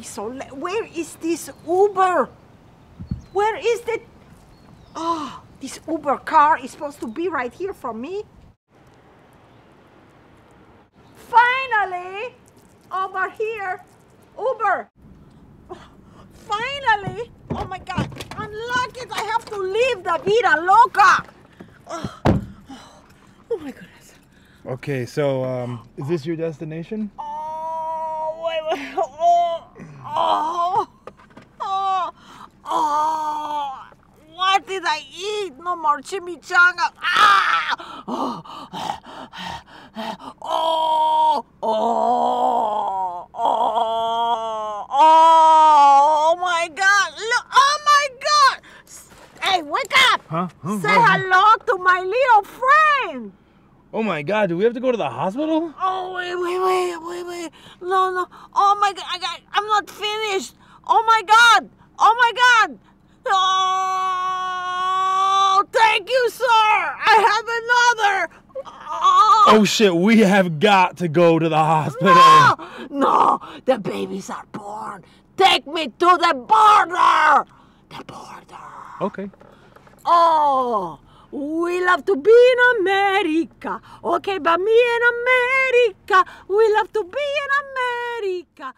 So. Where is this Uber? Where is the? Oh, this Uber car is supposed to be right here for me. Finally, over here, Uber. Finally, oh my God, unlock it. I have to leave the vida loca. Oh, oh, oh my goodness. Okay, so um, is this your destination? Oh, wait, wait. Oh, oh, oh, oh. What did I eat? No more chimichanga. Ah! Oh, oh, oh, oh, oh my God. Look, oh my God. Hey, wake up. Huh? Huh? Say What? hello to my little friend. Oh my God, do we have to go to the hospital? Oh wait, wait, wait, wait, wait. No, no. Oh my god, I got, I'm not finished. Oh my god. Oh my god. Oh, Oh, shit, we have got to go to the hospital. no, no. The babies are born. Take me to the border. The border. Okay. Oh, we love to be in America. Okay, but me in America. We love to be in America.